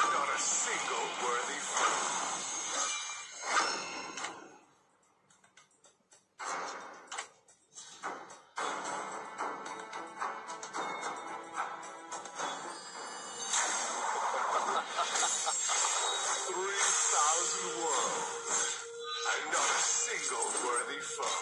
not a single worthy fruit. Three thousand worlds, and not a single worthy foe.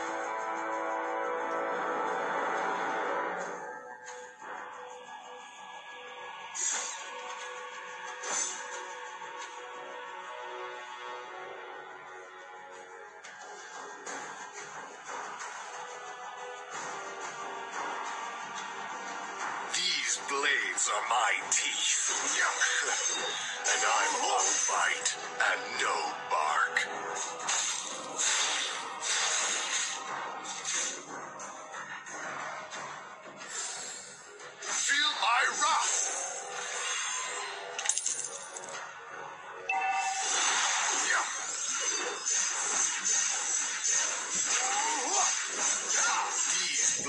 Blades are my teeth. and I'm all bite and no bark.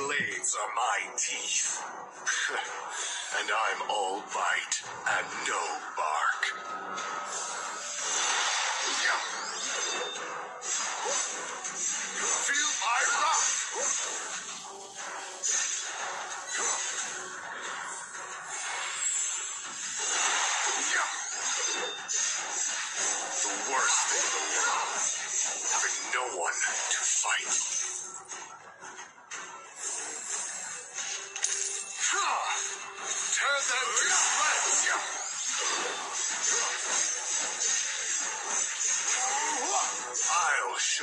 Blades are my teeth. and I'm all bite and no bark. Feel my wrath. The worst thing in the world, having no one to fight.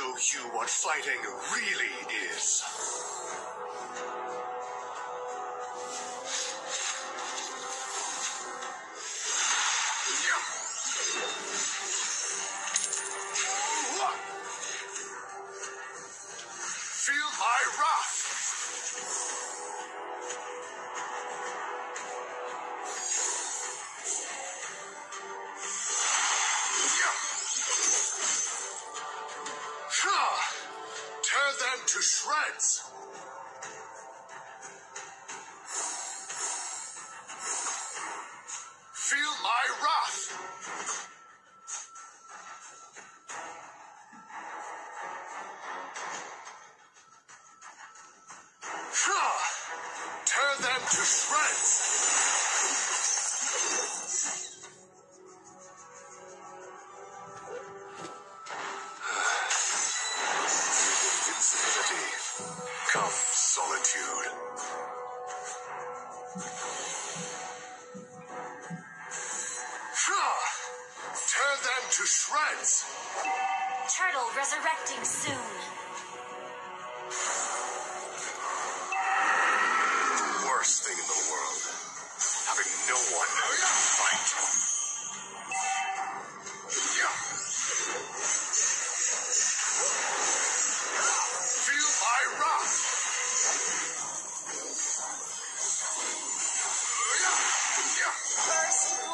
Show you what fighting really is. Feel my wrath! Shreds! Turtle resurrecting soon. The worst thing in the world. Having no one to fight. Feel my wrath! First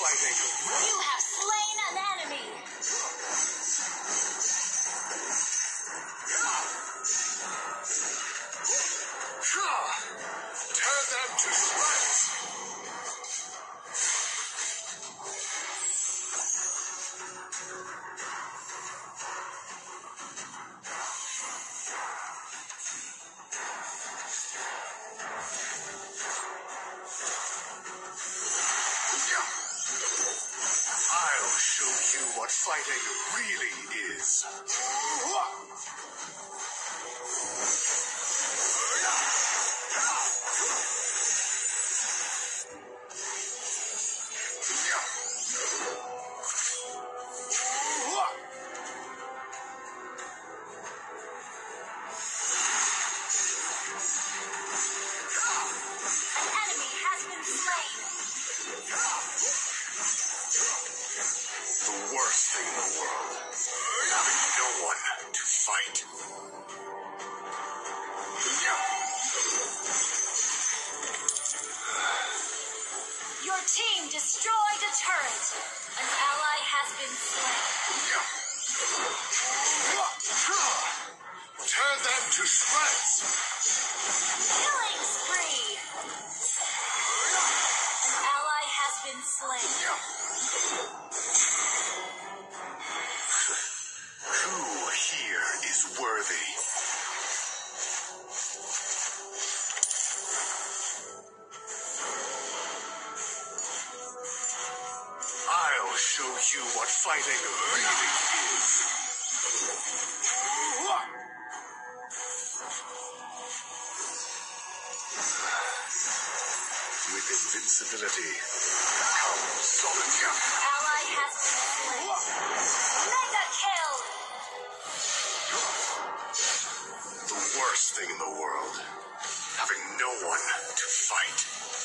you what You have slain fighting really is. Tear them to shreds! Killing spree. An ally has been slain. Who here is worthy? Fighting really is. With invincibility comes solitude. Ally has been slain. Mega kill. The worst thing in the world. Having no one to fight.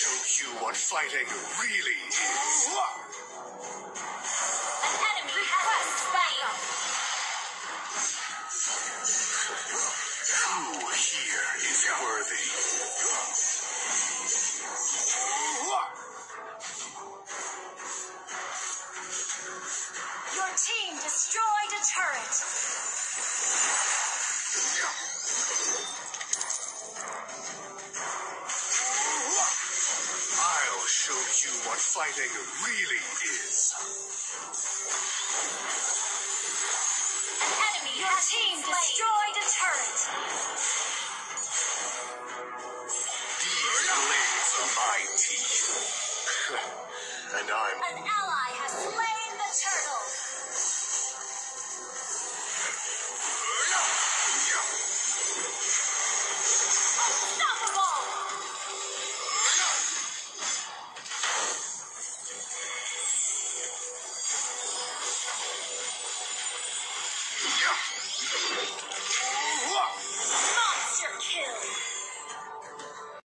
Show you what fighting really is. An enemy has been. Who here is worthy? Fighting really is. An enemy Your team destroyed a turret. These blades are my teeth. and I'm An ally has slain the turtle.